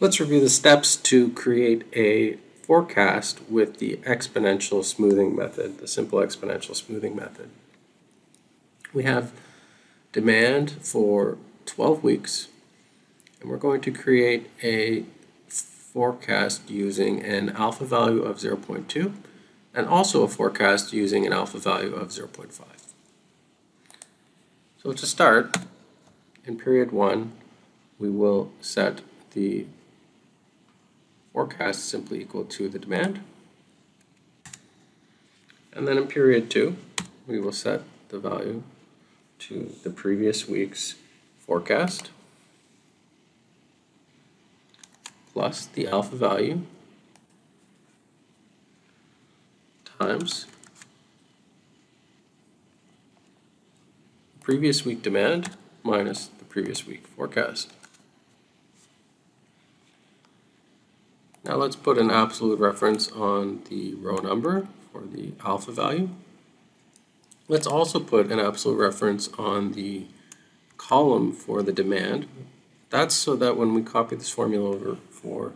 Let's review the steps to create a forecast with the exponential smoothing method, the simple exponential smoothing method. We have demand for 12 weeks, and we're going to create a forecast using an alpha value of 0.2 and also a forecast using an alpha value of 0.5. So to start, in period 1, we will set the forecast simply equal to the demand. And then in period 2, we will set the value to the previous week's forecast plus the alpha value times previous week demand minus the previous week forecast. Now let's put an absolute reference on the row number for the alpha value. Let's also put an absolute reference on the column for the demand. That's so that when we copy this formula over for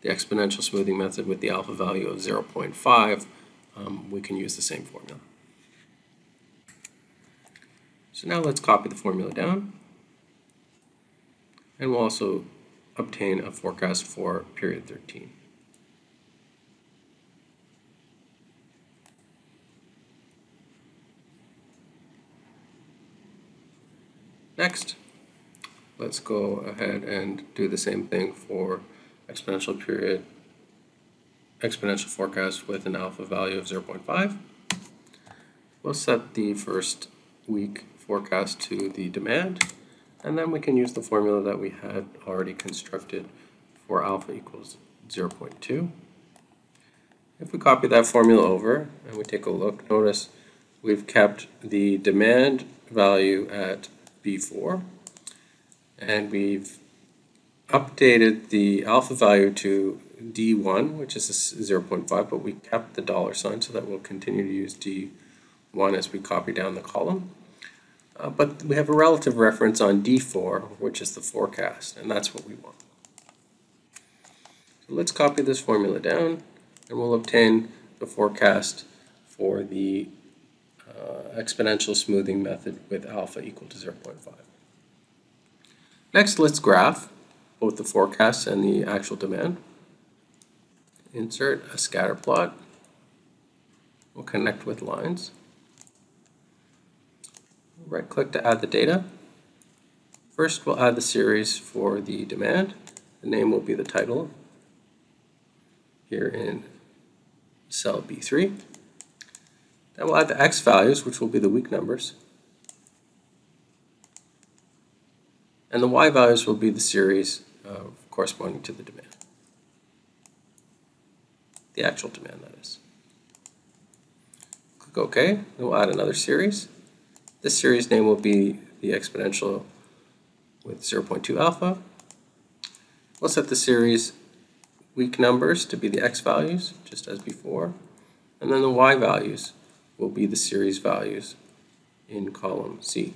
the exponential smoothing method with the alpha value of 0.5, um, we can use the same formula. So now let's copy the formula down. And we'll also obtain a forecast for period 13. Next, let's go ahead and do the same thing for exponential period, exponential forecast with an alpha value of 0.5. We'll set the first week forecast to the demand and then we can use the formula that we had already constructed for alpha equals 0.2. If we copy that formula over and we take a look, notice we've kept the demand value at B4 and we've updated the alpha value to D1, which is 0.5, but we kept the dollar sign so that we'll continue to use D1 as we copy down the column. Uh, but we have a relative reference on D4, which is the forecast, and that's what we want. So let's copy this formula down, and we'll obtain the forecast for the uh, exponential smoothing method with alpha equal to 0.5. Next, let's graph both the forecast and the actual demand. Insert a scatter plot. We'll connect with lines right click to add the data. First we'll add the series for the demand. The name will be the title here in cell B3. Then we'll add the X values, which will be the week numbers. And the Y values will be the series uh, corresponding to the demand. The actual demand, that is. Click OK, and we'll add another series. This series name will be the exponential with 0.2 alpha. We'll set the series week numbers to be the x values, just as before. And then the y values will be the series values in column C.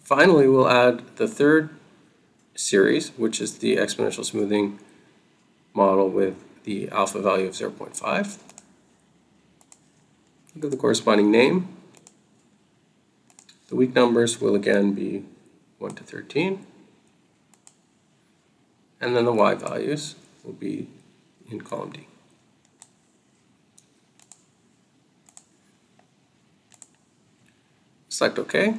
Finally, we'll add the third series, which is the exponential smoothing model with the alpha value of 0.5. At the corresponding name. The week numbers will again be 1 to 13. And then the y values will be in column D. Select OK.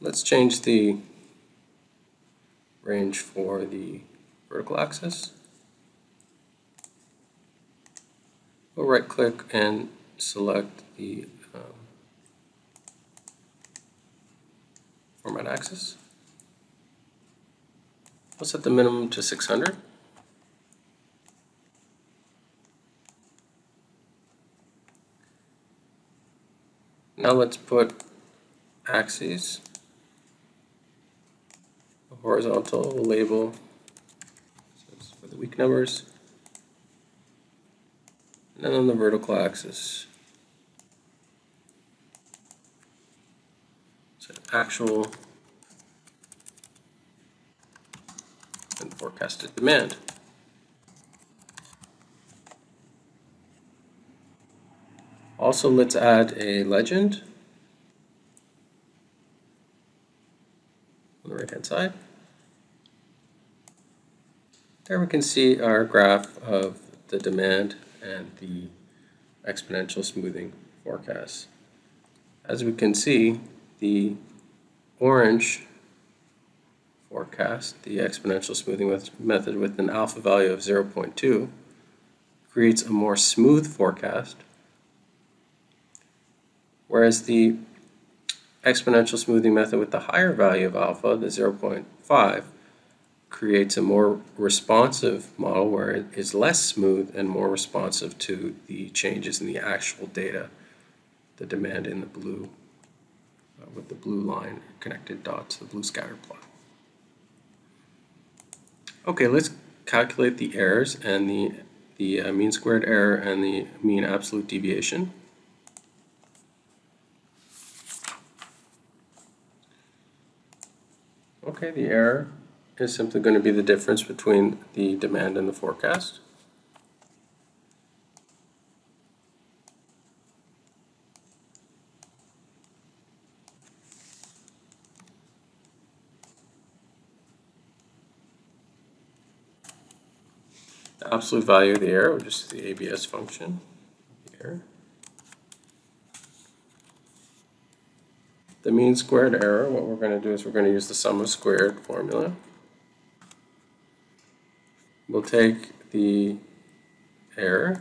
Let's change the range for the vertical axis. We'll right click and select the um, format axis. I'll set the minimum to 600. Now let's put axes, horizontal label for the week numbers, and then on the vertical axis, actual and forecasted demand. Also, let's add a legend on the right-hand side. There we can see our graph of the demand and the exponential smoothing forecast. As we can see, the orange forecast, the exponential smoothing method with an alpha value of 0.2, creates a more smooth forecast, whereas the exponential smoothing method with the higher value of alpha, the 0.5, creates a more responsive model where it is less smooth and more responsive to the changes in the actual data, the demand in the blue, with the blue line connected dots, the blue scatter plot. Okay, let's calculate the errors and the, the uh, mean squared error and the mean absolute deviation. Okay, the error is simply going to be the difference between the demand and the forecast. The absolute value of the error, which is the ABS function, here. The mean squared error, what we're going to do is we're going to use the sum of squared formula. We'll take the error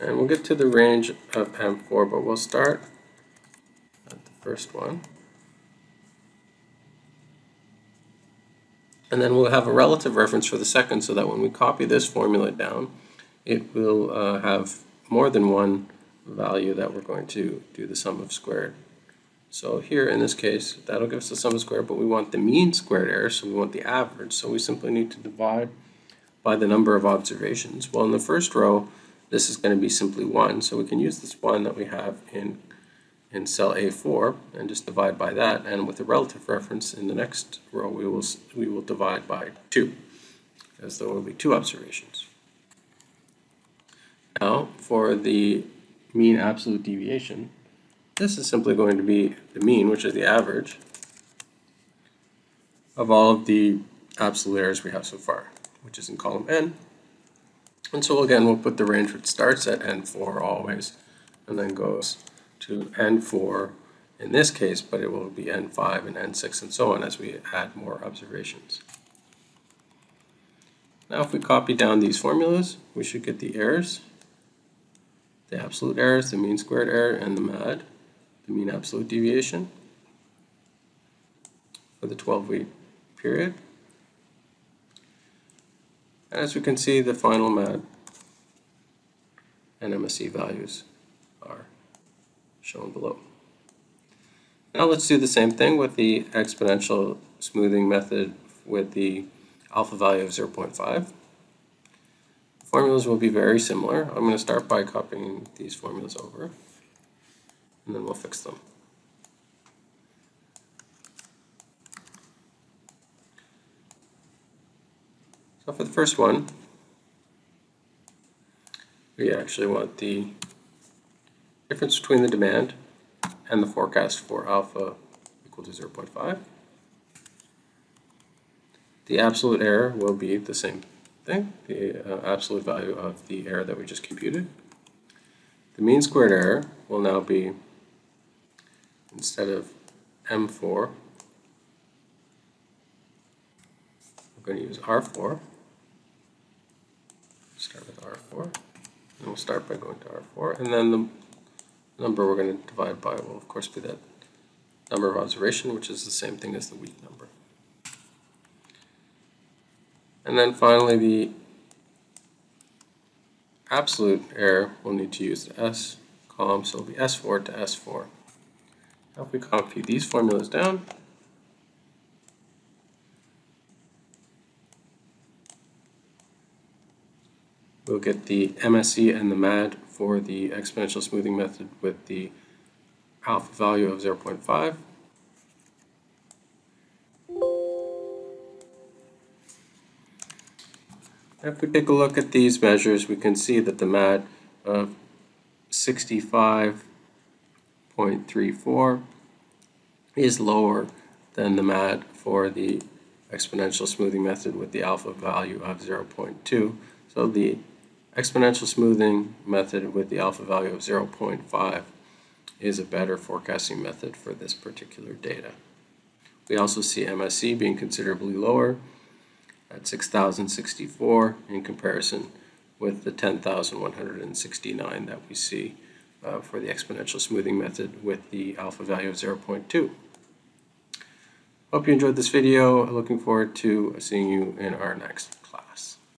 and we'll get to the range of M4, but we'll start at the first one. And then we'll have a relative reference for the second so that when we copy this formula down, it will uh, have more than one value that we're going to do the sum of squared. So here in this case, that'll give us the sum of squared, but we want the mean squared error, so we want the average. So we simply need to divide by the number of observations. Well, in the first row, this is going to be simply 1, so we can use this 1 that we have in, in cell A4 and just divide by that. And with the relative reference in the next row, we will, we will divide by 2, as there will be two observations. Now, for the mean absolute deviation, this is simply going to be the mean, which is the average of all of the absolute errors we have so far, which is in column n. And so again, we'll put the range which starts at n4 always, and then goes to n4 in this case, but it will be n5 and n6 and so on as we add more observations. Now if we copy down these formulas, we should get the errors, the absolute errors, the mean squared error, and the MAD the mean absolute deviation for the 12-week period. And as we can see, the final MAD and MSE values are shown below. Now let's do the same thing with the exponential smoothing method with the alpha value of 0.5. Formulas will be very similar. I'm going to start by copying these formulas over and then we'll fix them. So for the first one, we actually want the difference between the demand and the forecast for alpha equal to 0.5. The absolute error will be the same thing, the uh, absolute value of the error that we just computed. The mean squared error will now be instead of M4, we're going to use R4. Start with R4. And we'll start by going to R4. And then the number we're going to divide by will, of course, be that number of observation, which is the same thing as the week number. And then finally, the absolute error, we'll need to use the S column, so it'll be S4 to S4. Now if we copy these formulas down, We'll get the MSE and the MAD for the exponential smoothing method with the alpha value of 0.5. If we take a look at these measures, we can see that the MAD of 65.34 is lower than the MAD for the exponential smoothing method with the alpha value of 0.2. So the exponential smoothing method with the alpha value of zero point five is a better forecasting method for this particular data. We also see MSE being considerably lower at 6,064 in comparison with the 10,169 that we see uh, for the exponential smoothing method with the alpha value of 0.2. Hope you enjoyed this video. Looking forward to seeing you in our next.